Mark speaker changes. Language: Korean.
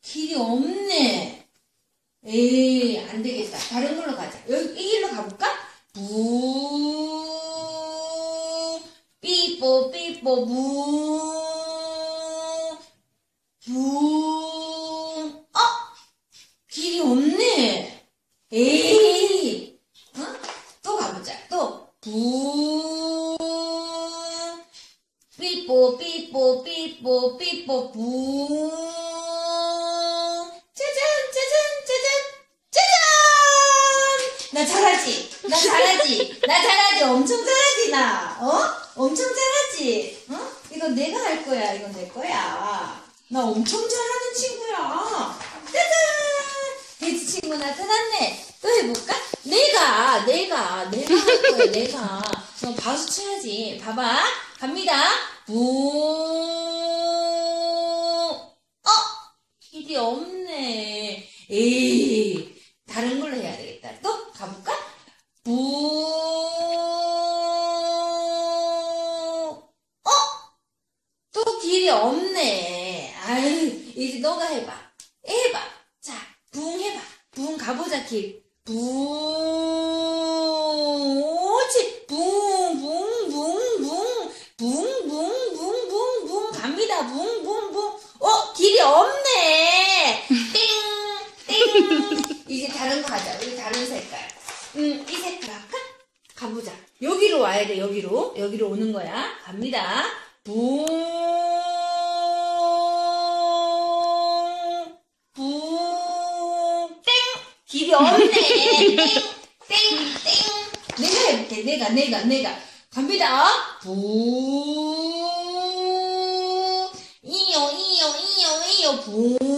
Speaker 1: 길이 없네. 에이, 안 되겠다. 다른 걸로 가자. 여기, 이 길로 가볼까? 부, 삐뽀, 삐뽀, 부, 부, 어? 길이 없네. 에이, 어? 또 가보자. 또, 부, 삐뽀, 삐뽀, 삐뽀, 삐뽀, 부. 짜잔, 짜잔, 짜잔, 짜잔! 나 잘하지? 나 잘하지? 나 잘하지? 엄청 잘하지, 나? 어? 엄청 잘하지? 어? 이건 내가 할 거야. 이건 내 거야. 나 엄청 잘하는 친구야. 짜잔! 돼지 친구 나타났네. 또 해볼까? 내가, 내가, 내가 할 거야, 내가. 너 박수 쳐야지. 봐봐. 갑니다. 부, 어? 길이 없네. 에이, 다른 걸로 해야 되겠다. 또 가볼까? 부, 어? 또 길이 없네. 아유, 이제 너가 해봐. 해봐. 자, 붕 해봐. 붕 가보자, 길. 붕, 옳지. 붕, 붕, 붕, 붕. 붕, 붕, 붕, 붕, 붕. 갑니다. 붕, 붕, 붕. 어, 길이 없네. 띵, 띵. 이제 다른 거 하자. 우리 다른 색깔. 음, 이 색깔 할까? 가보자. 여기로 와야 돼, 여기로. 여기로 오는 거야. 갑니다. 붕, 붕, 길이 없네. 땡, 땡, 땡. 내가 해볼게. 내가, 내가, 내가. 갑니다. 붕, 이요, 이요, 이요, 이요, 붕.